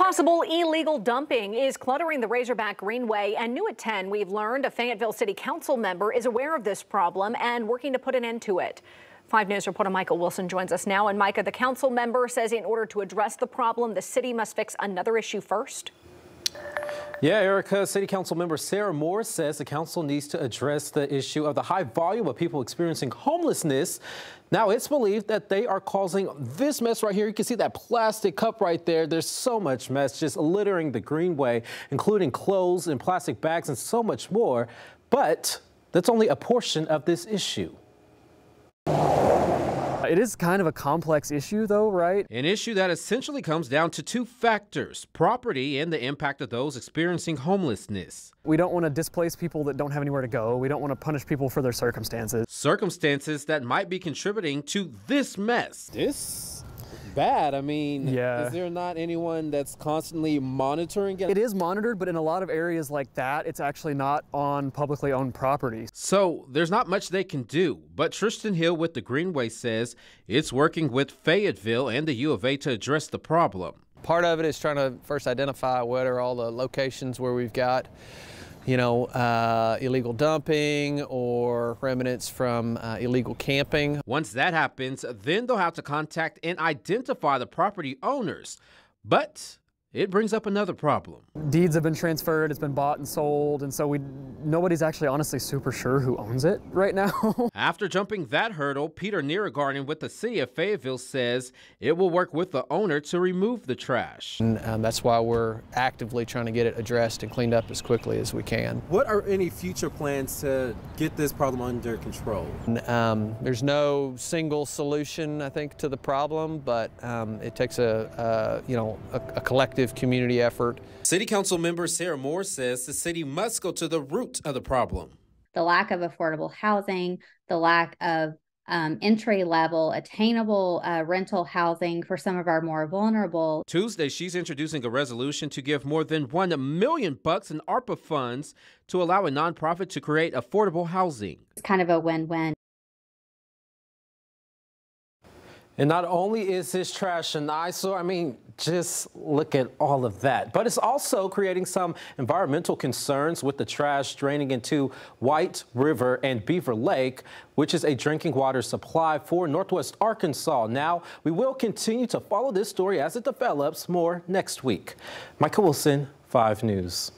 Possible illegal dumping is cluttering the Razorback Greenway. And new at 10, we've learned a Fayetteville City Council member is aware of this problem and working to put an end to it. 5 News reporter Michael Wilson joins us now. And Micah, the council member says in order to address the problem, the city must fix another issue first. Yeah, Erica, City Council member Sarah Moore says the council needs to address the issue of the high volume of people experiencing homelessness. Now, it's believed that they are causing this mess right here. You can see that plastic cup right there. There's so much mess just littering the greenway, including clothes and plastic bags and so much more. But that's only a portion of this issue. It is kind of a complex issue, though, right? An issue that essentially comes down to two factors property and the impact of those experiencing homelessness. We don't want to displace people that don't have anywhere to go. We don't want to punish people for their circumstances. Circumstances that might be contributing to this mess. This bad. I mean, yeah. is there not anyone that's constantly monitoring it? It is monitored, but in a lot of areas like that, it's actually not on publicly owned property. So there's not much they can do. But Tristan Hill with the Greenway says it's working with Fayetteville and the U of A to address the problem. Part of it is trying to first identify what are all the locations where we've got you know, uh, illegal dumping or remnants from uh, illegal camping. Once that happens, then they'll have to contact and identify the property owners. But it brings up another problem. Deeds have been transferred, it's been bought and sold, and so we nobody's actually honestly super sure who owns it right now. After jumping that hurdle, Peter Nierengarten with the city of Fayetteville says it will work with the owner to remove the trash. And um, that's why we're actively trying to get it addressed and cleaned up as quickly as we can. What are any future plans to get this problem under control? Um, there's no single solution, I think, to the problem, but um, it takes a, a you know a, a collective community effort. City Council member Sarah Moore says the city must go to the root of the problem. The lack of affordable housing, the lack of um, entry level, attainable uh, rental housing for some of our more vulnerable. Tuesday, she's introducing a resolution to give more than one million bucks in ARPA funds to allow a nonprofit to create affordable housing. It's kind of a win-win. And not only is this trash an eyesore, I mean, just look at all of that. But it's also creating some environmental concerns with the trash draining into White River and Beaver Lake, which is a drinking water supply for Northwest Arkansas. Now, we will continue to follow this story as it develops more next week. Michael Wilson, 5 News.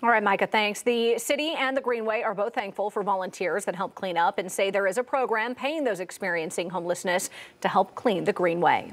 All right, Micah, thanks. The city and the Greenway are both thankful for volunteers that help clean up and say there is a program paying those experiencing homelessness to help clean the Greenway.